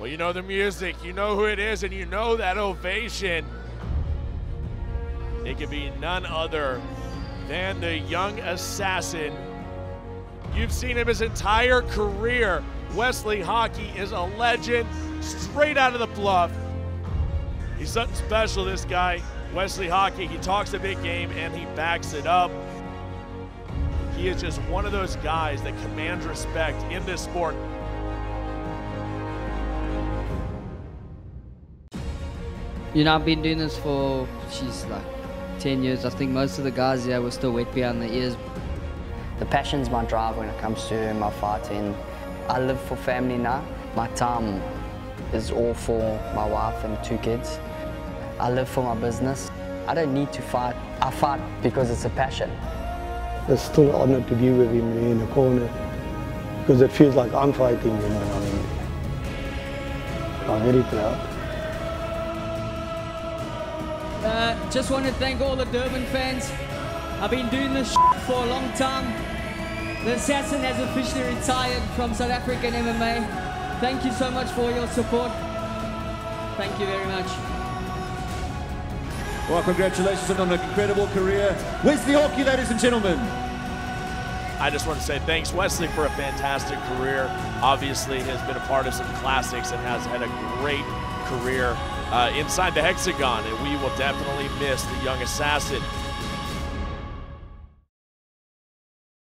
Well, you know the music, you know who it is, and you know that ovation. It could be none other than the young assassin. You've seen him his entire career. Wesley Hawkey is a legend straight out of the bluff. He's something special, this guy. Wesley Hawkey, he talks a big game and he backs it up. He is just one of those guys that commands respect in this sport. You know, I've been doing this for, she's like 10 years. I think most of the guys here were still wet behind the ears. The passion's my drive when it comes to my fighting. I live for family now. My time is all for my wife and two kids. I live for my business. I don't need to fight. I fight because it's a passion. It's still an honor to be with him in the corner because it feels like I'm fighting, you know. what I mean, I'm very proud. Uh, just want to thank all the Durban fans. I've been doing this for a long time. The assassin has officially retired from South African MMA. Thank you so much for your support. Thank you very much. Well, congratulations on an incredible career. Wesley Hawkey, ladies and gentlemen. I just want to say thanks, Wesley, for a fantastic career. Obviously, has been a part of some classics and has had a great career uh, inside the hexagon, and we will definitely miss the young assassin.